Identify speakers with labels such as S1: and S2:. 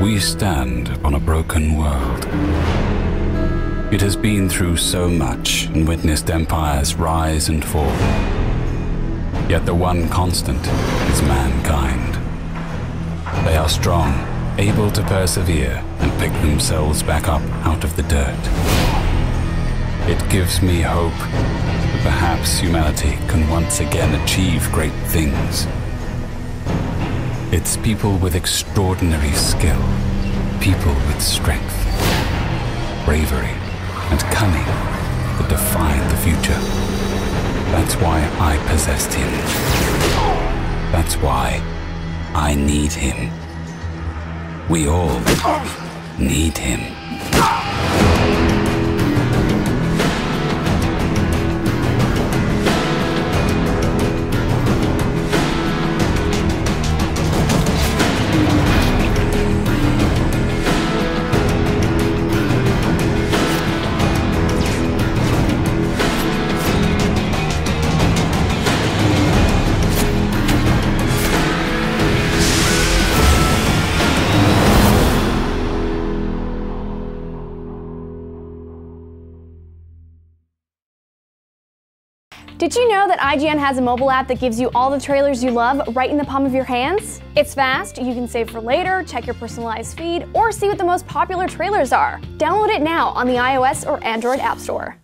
S1: We stand on a broken world. It has been through so much and witnessed empires rise and fall. Yet the one constant is mankind. They are strong, able to persevere and pick themselves back up out of the dirt. It gives me hope that perhaps humanity can once again achieve great things. It's people with extraordinary skill, people with strength, bravery, and cunning that define the future. That's why I possessed him. That's why I need him. We all need him.
S2: Did you know that IGN has a mobile app that gives you all the trailers you love right in the palm of your hands? It's fast, you can save for later, check your personalized feed, or see what the most popular trailers are. Download it now on the iOS or Android App Store.